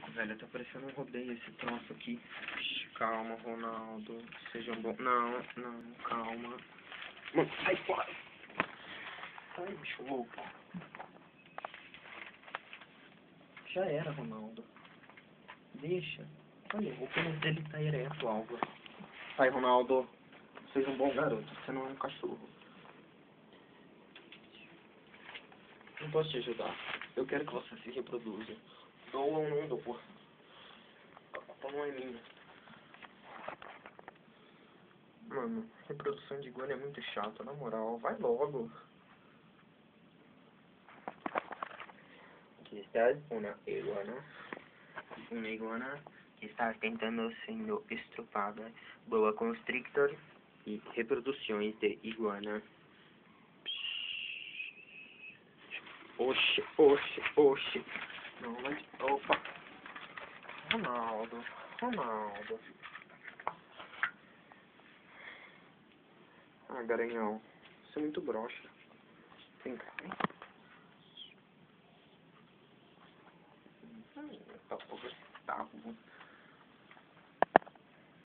louco, velho. Tá parecendo um rodeio esse troço aqui. Calma, Ronaldo. Seja um bom. Não, não, calma. Mano, sai fora. Sai, bicho louco. Já era, Ronaldo. Deixa. Olha, o pênis dele tá ereto, Alva. Sai, Ronaldo. Seja um bom garoto. Você não é um cachorro. Não posso te ajudar. Eu quero que você se reproduza. Dou ou não dou. A culpa não é minha. Mano, reprodução de iguana é muito chato, na moral. Vai logo. Aquí está una iguana. Una iguana que está tentando sendo estrupada. Boa constrictor e reproduções de iguana. Oxe, oxe, oxe. Opa. Ronaldo, Ronaldo. Ah, garanhão. Você é muito broxa. Vem cá, vem. Hum, Tá, tá, tá.